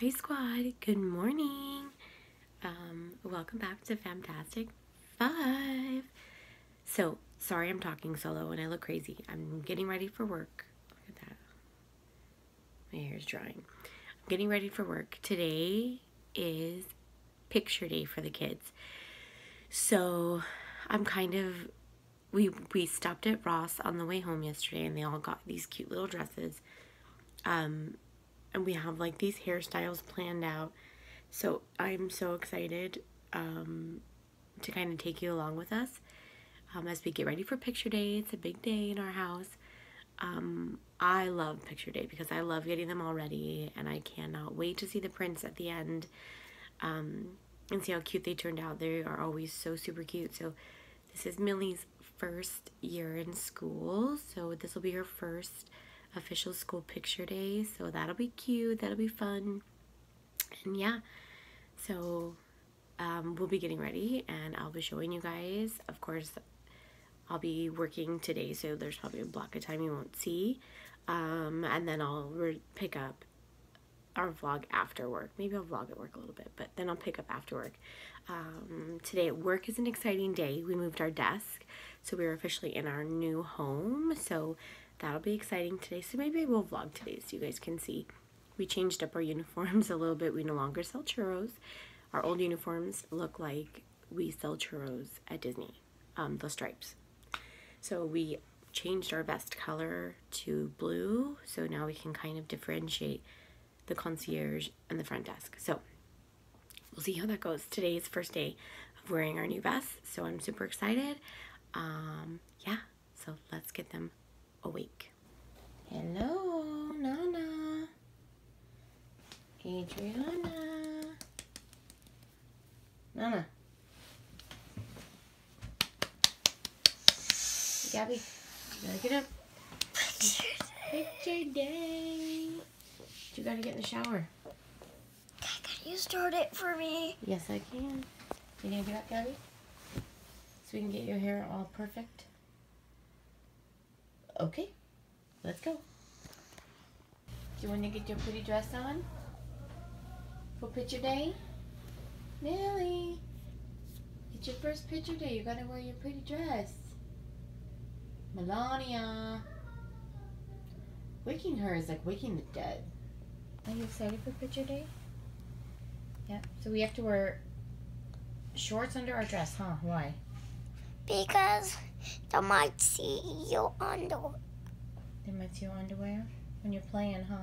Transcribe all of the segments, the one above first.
Hi squad, good morning. Um, welcome back to FAMtastic Five. So, sorry I'm talking solo and I look crazy. I'm getting ready for work. Look at that. My hair is drying. I'm getting ready for work. Today is picture day for the kids. So, I'm kind of we we stopped at Ross on the way home yesterday and they all got these cute little dresses. Um and we have like these hairstyles planned out. So I'm so excited um, to kind of take you along with us um, as we get ready for picture day. It's a big day in our house. Um, I love picture day because I love getting them all ready and I cannot wait to see the prints at the end um, and see how cute they turned out. They are always so super cute. So this is Millie's first year in school. So this will be her first official school picture day. So that'll be cute. That'll be fun. And yeah, so um, we'll be getting ready and I'll be showing you guys. Of course, I'll be working today, so there's probably a block of time you won't see. Um, and then I'll pick up our vlog after work. Maybe I'll vlog at work a little bit, but then I'll pick up after work. Um, today at work is an exciting day. We moved our desk, so we're officially in our new home. So that'll be exciting today. So maybe we'll vlog today so you guys can see. We changed up our uniforms a little bit. We no longer sell churros. Our old uniforms look like we sell churros at Disney, um, the stripes. So we changed our vest color to blue. So now we can kind of differentiate the concierge and the front desk. So we'll see how that goes. Today is first day of wearing our new vests. So I'm super excited. Um, yeah, so let's get them Gabby, you gotta get up. Picture day. You gotta get in the shower. Can you start it for me? Yes, I can. You gonna get up, Gabby? So we can get your hair all perfect? Okay, let's go. Do you want to get your pretty dress on for picture day? Millie, it's your first picture day. You gotta wear your pretty dress. Melania. Waking her is like waking the dead. Are you excited for picture day? Yeah. So we have to wear shorts under our dress, huh? Why? Because they might see your underwear. They might see your underwear when you're playing, huh?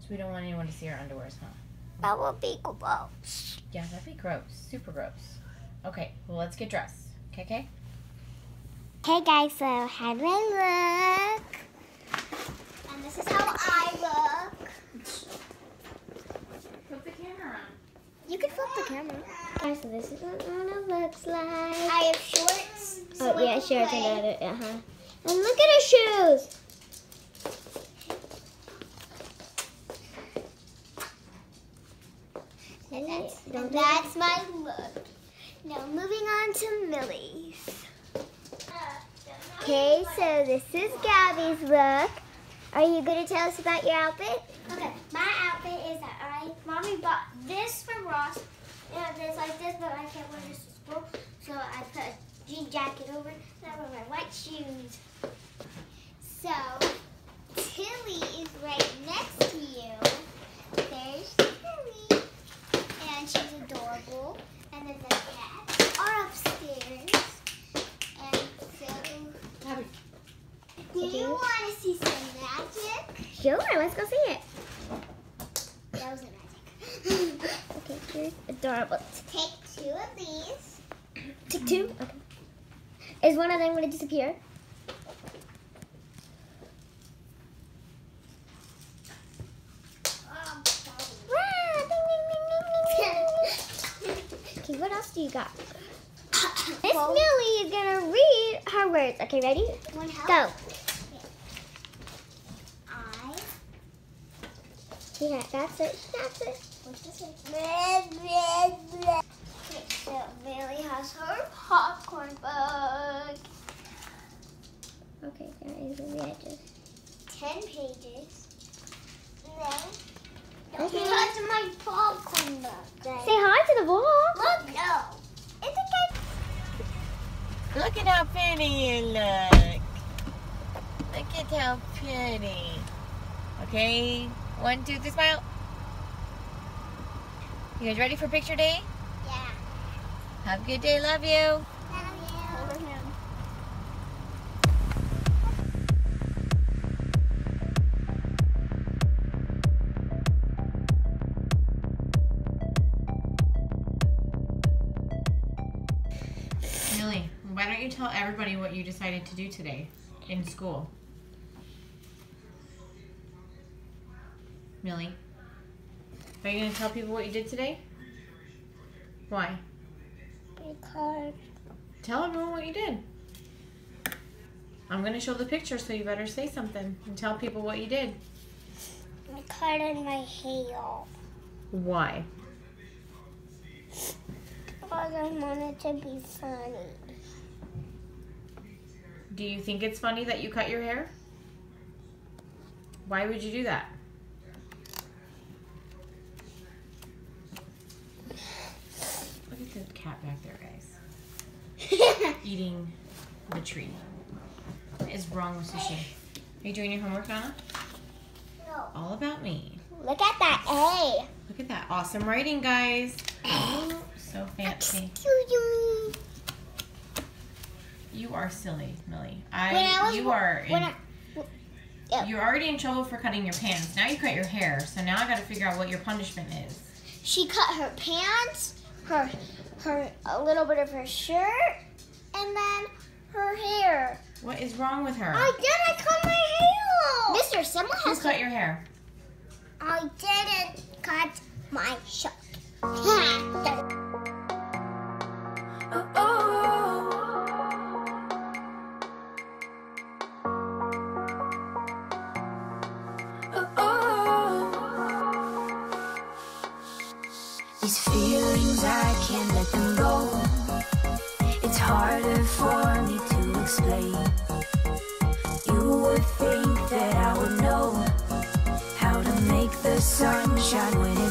So we don't want anyone to see our underwears, huh? That would be gross. Yeah, that'd be gross. Super gross. Okay, well, let's get dressed. Okay, okay? Hey guys, so how do I look? And this is how I look. Flip the camera around. You can flip the camera. Okay, so this is what Lana looks like. I have shorts. So oh, yeah, shorts and other, uh-huh. And look at her shoes. And that's, and that's my look. Now moving on to Millie's. Okay, so this is Gabby's look. Are you going to tell us about your outfit? Okay, my outfit is that I, mommy bought this from Ross. And it's like this, but I can't wear this to school. So I put a jean jacket over and I wear my white shoes. So, Tilly is right next to you. There's Tilly. And she's adorable. And then the cats are upstairs. And so, do you want to see some magic? Sure, let's go see it. That was magic. okay, here's adorable. Take two of these. Take two? Okay. Is one of them going to disappear? Um, okay, what else do you got? Miss Millie is gonna read her words. Okay, ready? Go. I. Yeah, that's it. That's it. What's this? Okay, so Millie has her popcorn book. Okay, guys, the edges. Ten pages. And then. Okay. Touch Say hi to the vlog. Look, no. It's okay. Look at how pretty you look. Look at how pretty. Okay, one, two, three, smile. You guys ready for picture day? Yeah. Have a good day. Love you. Love you. Millie, why don't you tell everybody what you decided to do today in school? Millie, are you going to tell people what you did today? Why? Because Tell everyone what you did. I'm going to show the picture, so you better say something and tell people what you did. I cut in my hair. Why? Because I wanted to be funny. Do you think it's funny that you cut your hair? Why would you do that? Look at the cat back there, guys. Eating the tree. What is wrong with Sushi? Are you doing your homework, Anna? No. All about me. Look at that A. Look at that awesome writing, guys. So fancy. Excuse me. You are silly, Millie. When I, I was you are in, I- you're already in trouble for cutting your pants. Now you cut your hair. So now I got to figure out what your punishment is. She cut her pants, her her a little bit of her shirt, and then her hair. What is wrong with her? I didn't cut my hair. Mister, someone Who has cut your hair? I didn't cut my shirt. shine when.